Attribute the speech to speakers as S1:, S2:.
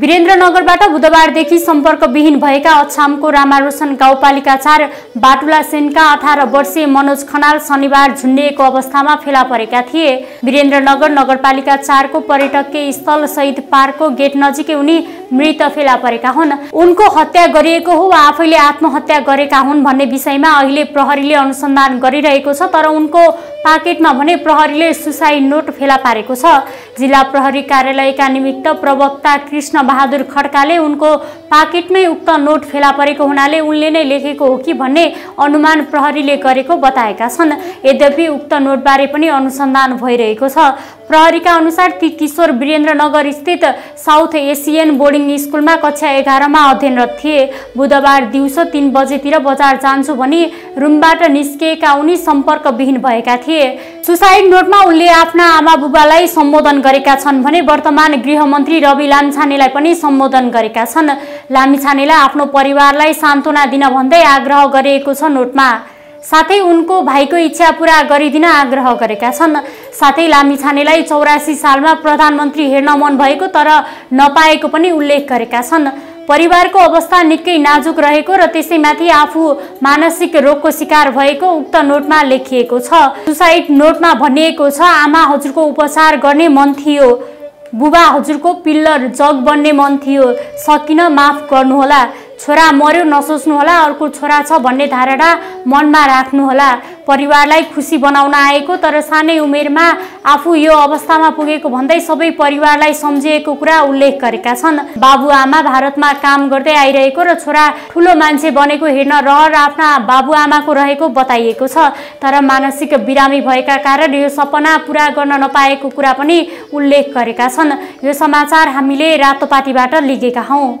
S1: वीरेन्द्रनगरबाट बुधबारदेखि सम्पर्कविहीन भएका अछामको रामारोशन गाउँपालिका चार बाटुला सेनका अठार वर्षीय मनोज खनाल शनिबार झुन्डिएको अवस्थामा फेला परेका थिए। वीरेन्द्रनगर नगरपालिका चारको पर्यटकीय स्थल शहीद पार्कको गेट नजिकै उनी मृत फेला परेका हुन्। उनको हत्या गरिएको हो वा आफैले आत्महत्या गरेका हुन् भन्ने विषयमा अहिले प्रहरीले अनुसन्धान गरिरहेको छ तर उनको पाकेटमा भने प्रहरीले सुसाइड नोट फेला पारेको छ। जिल्ला प्रहरी कार्यालयका निमित्त प्रवक्ता कृष्ण बहादुर खड्काले उनको पाकेटमै उक्त नोट फेला परेको हुनाले उनले नै लेखेको हो कि भन्ने अनुमान प्रहरीले गरेको बताएका छन्। यद्यपि उक्त नोटबारे पनि अनुसन्धान भइरहेको छ। प्रहरीका अनुसार ती किशोर वीरेन्द्रनगर स्थित साउथ एसियन बोर्डिङ स्कुलमा कक्षा एघारमा अध्ययनरत थिए। बुधबार दिउँसो तिन बजेतिर बजार जान्छु भनी रुमबाट निस्किएका उनी सम्पर्कविहीन भएका थिए। सुसाइड नोटमा उनले आफ्ना आमा बुबालाई सम्बोधन गरेका छन् भने वर्तमान गृहमन्त्री रवि लामिछानेलाई पनि सम्बोधन गरेका छन्। लामिछानेलाई आफ्नो परिवारलाई सान्त्वना दिन भन्दै आग्रह गरिएको छ नोटमा। साथै उनको भाइको इच्छा पुरा गरिदिन आग्रह गरेका छन्। साथै लामिछानेलाई चौरासी सालमा प्रधानमन्त्री हेर्न मन भएको तर नपाएको पनि उल्लेख गरेका छन्। परिवारको अवस्था निकै नाजुक रहेको र त्यसैमाथि आफू मानसिक रोगको शिकार भएको उक्त नोटमा लेखिएको छ। सुसाइड नोटमा भनिएको छ आमा हजुरको उपचार गर्ने मन थियो बुबा हजुरको पिल्लर जग बन्ने मन थियो सकिन माफ गर्नुहोला। छोरा मर्यो नसोच्नुहोला अर्को छोरा छ भन्ने धारणा मनमा राख्नुहोला परिवारलाई खुसी बनाउन आएको तर सानै उमेरमा आफू यो अवस्थामा पुगेको भन्दै सबै परिवारलाई सम्झिएको कुरा उल्लेख गरेका छन्। बाबुआमा भारतमा काम गर्दै आइरहेको र छोरा ठुलो मान्छे बनेको हेर्न रहर आफ्ना बाबुआमाको रहेको बताइएको छ। तर मानसिक बिरामी भएका कारण यो सपना पुरा गर्न नपाएको कुरा पनि उल्लेख गरेका छन्। यो समाचार हामीले रातोपाटीबाट लिगेका हौँ।